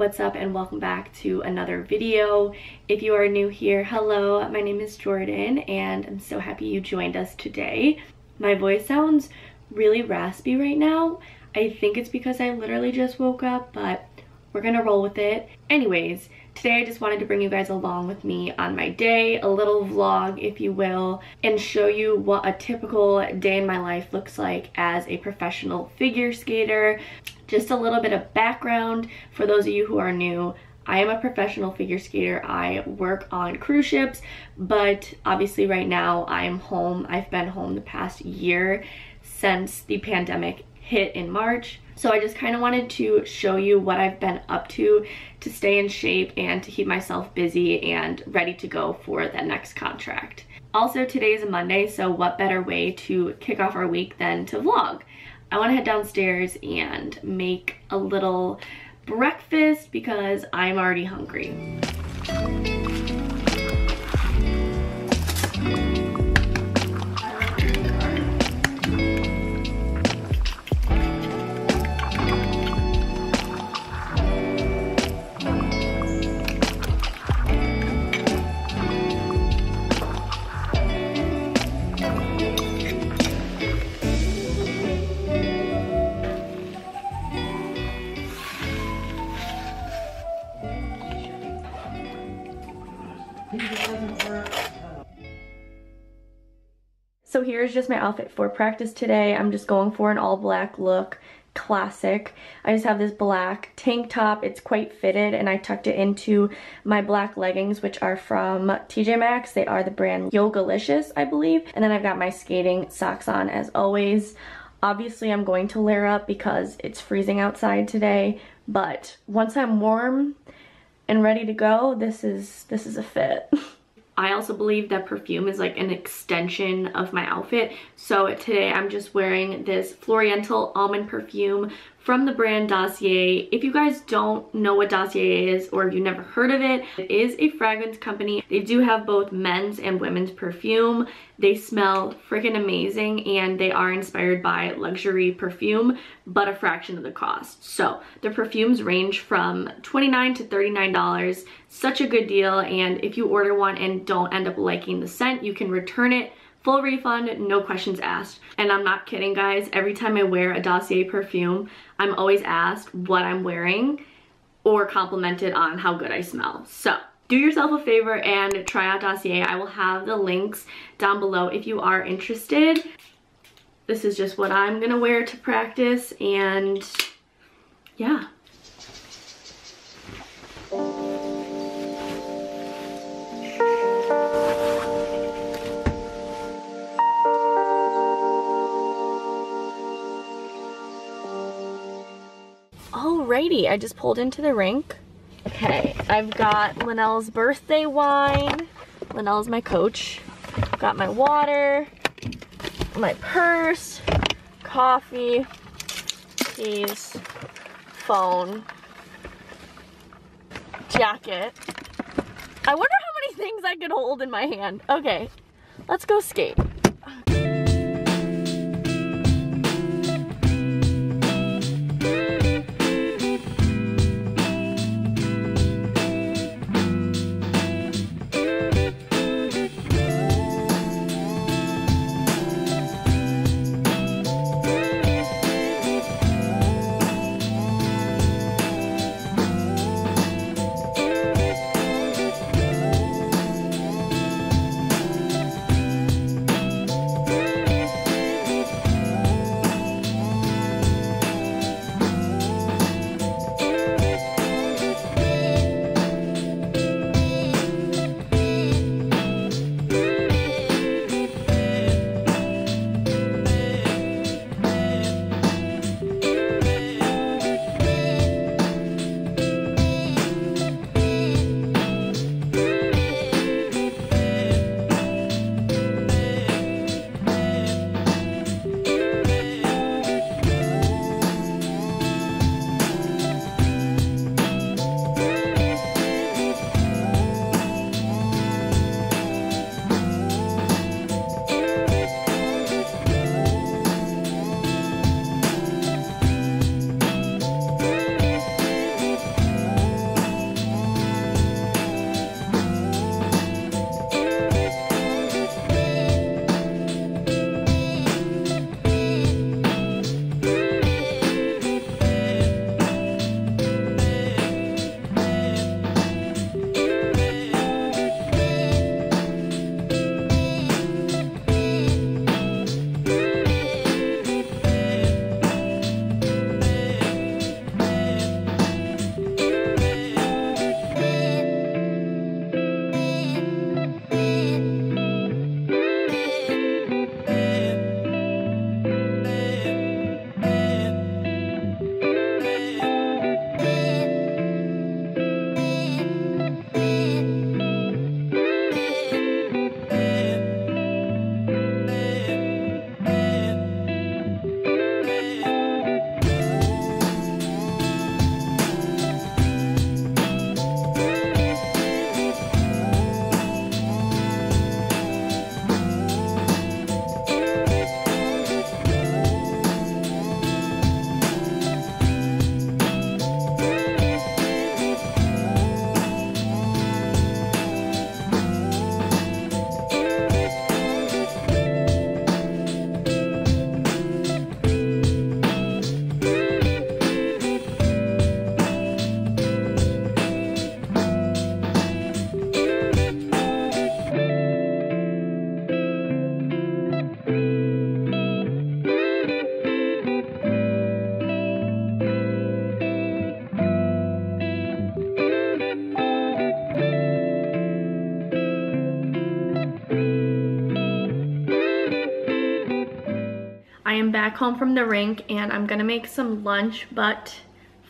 what's up and welcome back to another video. If you are new here, hello, my name is Jordan and I'm so happy you joined us today. My voice sounds really raspy right now. I think it's because I literally just woke up, but we're gonna roll with it. Anyways, today I just wanted to bring you guys along with me on my day, a little vlog if you will, and show you what a typical day in my life looks like as a professional figure skater. Just a little bit of background for those of you who are new. I am a professional figure skater. I work on cruise ships, but obviously right now I am home. I've been home the past year since the pandemic hit in March. So I just kind of wanted to show you what I've been up to to stay in shape and to keep myself busy and ready to go for the next contract. Also, today is a Monday, so what better way to kick off our week than to vlog? I want to head downstairs and make a little breakfast because I'm already hungry. Just my outfit for practice today. I'm just going for an all black look classic. I just have this black tank top. It's quite fitted and I tucked it into my black leggings which are from TJ Maxx. They are the brand Yogalicious I believe. And then I've got my skating socks on as always. Obviously I'm going to layer up because it's freezing outside today but once I'm warm and ready to go this is this is a fit. I also believe that perfume is like an extension of my outfit. So today I'm just wearing this Floriental almond perfume from the brand Dossier. If you guys don't know what Dossier is or you've never heard of it, it is a fragrance company. They do have both men's and women's perfume. They smell freaking amazing and they are inspired by luxury perfume, but a fraction of the cost. So the perfumes range from 29 to $39. Such a good deal and if you order one and don't end up liking the scent, you can return it Full refund, no questions asked. And I'm not kidding guys, every time I wear a Dossier perfume, I'm always asked what I'm wearing or complimented on how good I smell. So do yourself a favor and try out Dossier. I will have the links down below if you are interested. This is just what I'm gonna wear to practice and yeah. Alrighty, I just pulled into the rink. Okay, I've got Linnell's birthday wine. Linnell's my coach. Got my water, my purse, coffee, keys, phone, jacket. I wonder how many things I could hold in my hand. Okay, let's go skate. Am back home from the rink and I'm gonna make some lunch, but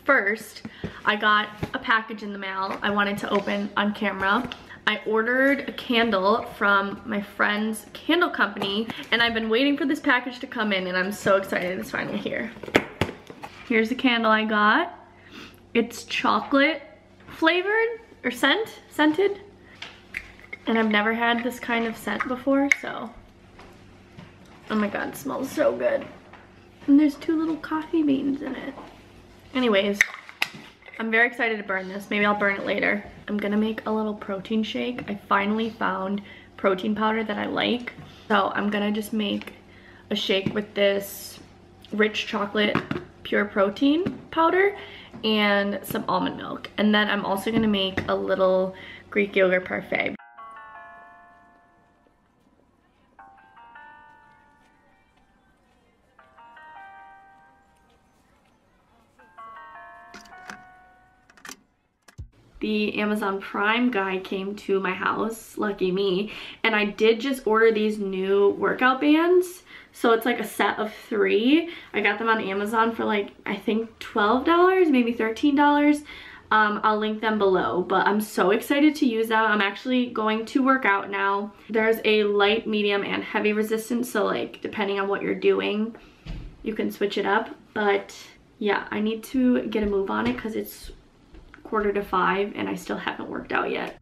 first, I got a package in the mail I wanted to open on camera. I ordered a candle from my friend's candle company and I've been waiting for this package to come in and I'm so excited it's finally here. Here's the candle I got. It's chocolate flavored or scent, scented. And I've never had this kind of scent before, so. Oh my god, it smells so good. And there's two little coffee beans in it. Anyways, I'm very excited to burn this. Maybe I'll burn it later. I'm gonna make a little protein shake. I finally found protein powder that I like. So I'm gonna just make a shake with this rich chocolate pure protein powder and some almond milk. And then I'm also gonna make a little Greek yogurt parfait. The Amazon Prime guy came to my house, lucky me, and I did just order these new workout bands. So it's like a set of three. I got them on Amazon for like, I think $12, maybe $13. Um, I'll link them below, but I'm so excited to use them. I'm actually going to work out now. There's a light, medium, and heavy resistance, so like depending on what you're doing, you can switch it up. But yeah, I need to get a move on it because it's quarter to five and I still haven't worked out yet.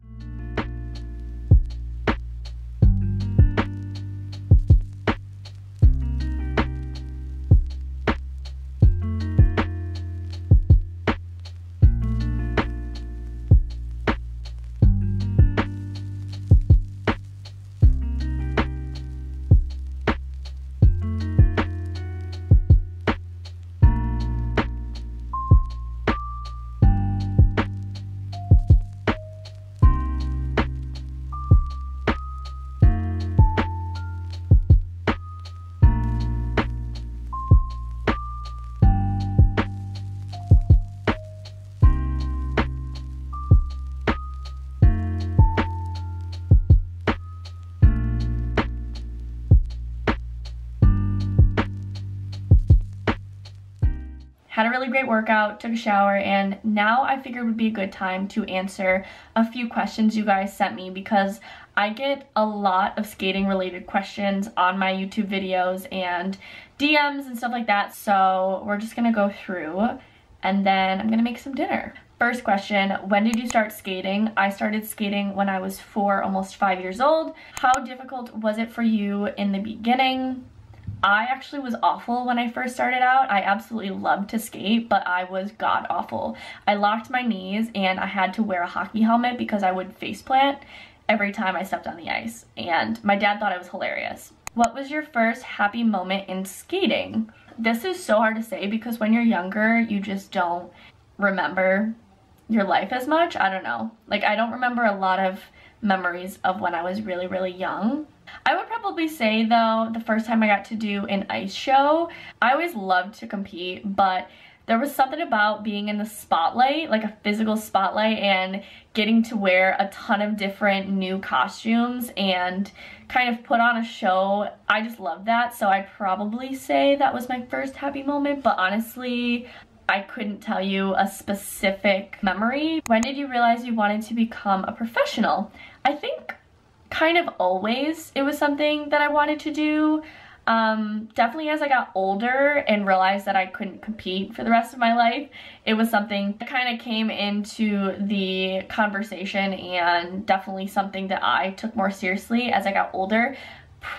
Had a really great workout, took a shower, and now I figured would be a good time to answer a few questions you guys sent me because I get a lot of skating related questions on my YouTube videos and DMs and stuff like that. So we're just gonna go through and then I'm gonna make some dinner. First question, when did you start skating? I started skating when I was four, almost five years old. How difficult was it for you in the beginning? I actually was awful when I first started out. I absolutely loved to skate, but I was god awful. I locked my knees and I had to wear a hockey helmet because I would face plant every time I stepped on the ice. And my dad thought it was hilarious. What was your first happy moment in skating? This is so hard to say because when you're younger, you just don't remember your life as much. I don't know. Like, I don't remember a lot of memories of when I was really, really young. I would probably say though, the first time I got to do an ice show, I always loved to compete, but there was something about being in the spotlight, like a physical spotlight, and getting to wear a ton of different new costumes and kind of put on a show. I just loved that, so I'd probably say that was my first happy moment, but honestly, I couldn't tell you a specific memory. When did you realize you wanted to become a professional? I think kind of always it was something that I wanted to do. Um, definitely as I got older and realized that I couldn't compete for the rest of my life, it was something that kind of came into the conversation and definitely something that I took more seriously as I got older.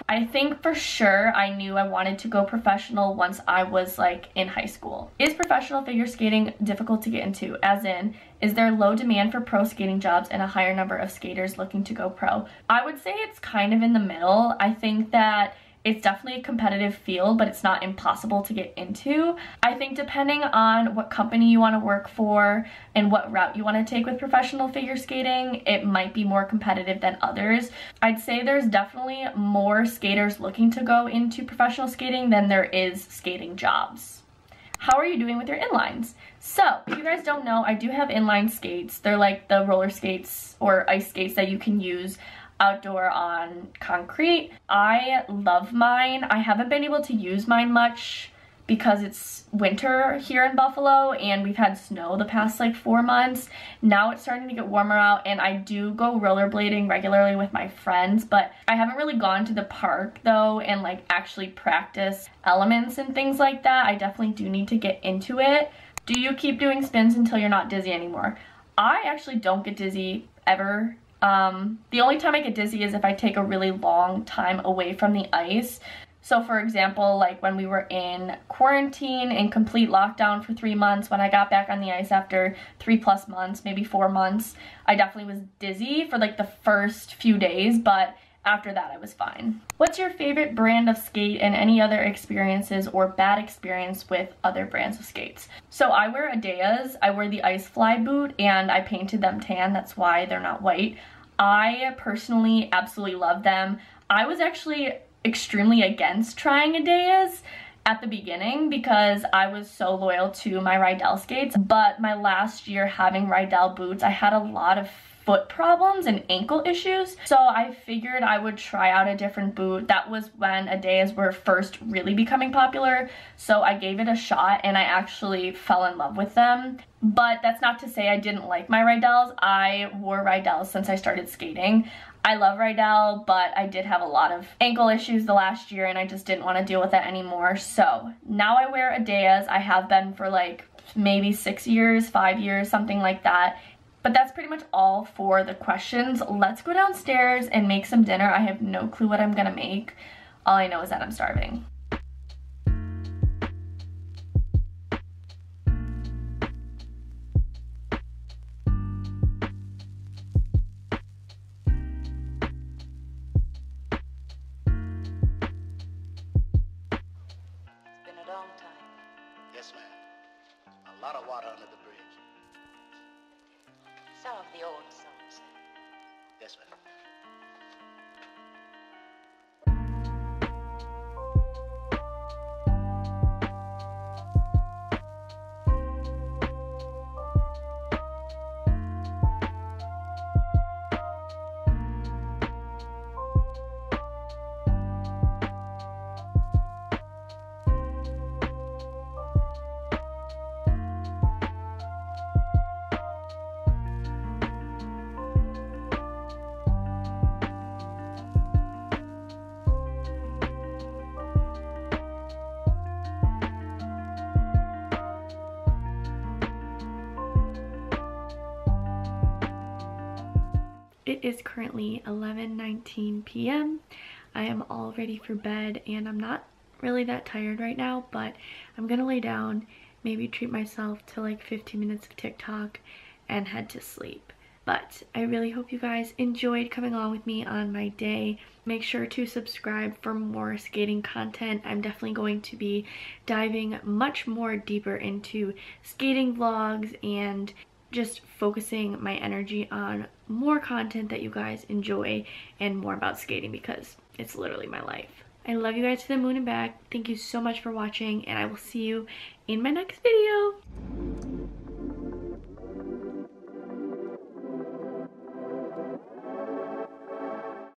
I think for sure I knew I wanted to go professional once I was like in high school. Is professional figure skating difficult to get into? As in, is there low demand for pro skating jobs and a higher number of skaters looking to go pro? I would say it's kind of in the middle. I think that it's definitely a competitive field, but it's not impossible to get into. I think depending on what company you want to work for and what route you want to take with professional figure skating, it might be more competitive than others. I'd say there's definitely more skaters looking to go into professional skating than there is skating jobs. How are you doing with your inlines? So, if you guys don't know, I do have inline skates. They're like the roller skates or ice skates that you can use outdoor on concrete. I love mine. I haven't been able to use mine much because it's winter here in Buffalo and we've had snow the past like four months. Now it's starting to get warmer out and I do go rollerblading regularly with my friends, but I haven't really gone to the park though and like actually practice elements and things like that. I definitely do need to get into it. Do you keep doing spins until you're not dizzy anymore? I actually don't get dizzy ever. Um, the only time I get dizzy is if I take a really long time away from the ice. So for example, like when we were in quarantine and complete lockdown for three months, when I got back on the ice after three plus months, maybe four months, I definitely was dizzy for like the first few days, but after that I was fine. What's your favorite brand of skate and any other experiences or bad experience with other brands of skates? So I wear Edeas, I wear the Ice Fly boot and I painted them tan, that's why they're not white. I personally absolutely love them. I was actually extremely against trying Edeas at the beginning because I was so loyal to my Riedell skates. But my last year having Riedell boots, I had a lot of foot problems and ankle issues. So I figured I would try out a different boot. That was when Edeas were first really becoming popular. So I gave it a shot and I actually fell in love with them. But that's not to say I didn't like my Riedells. I wore Riedells since I started skating. I love Riedell, but I did have a lot of ankle issues the last year and I just didn't want to deal with it anymore. So now I wear Edeas. I have been for like maybe six years, five years, something like that. But that's pretty much all for the questions. Let's go downstairs and make some dinner. I have no clue what I'm gonna make. All I know is that I'm starving. Yes, It is currently 11:19 p.m. I am all ready for bed and I'm not really that tired right now, but I'm gonna lay down, maybe treat myself to like 15 minutes of TikTok and head to sleep. But I really hope you guys enjoyed coming along with me on my day. Make sure to subscribe for more skating content. I'm definitely going to be diving much more deeper into skating vlogs and just focusing my energy on more content that you guys enjoy and more about skating because it's literally my life. I love you guys to the moon and back. Thank you so much for watching and I will see you in my next video.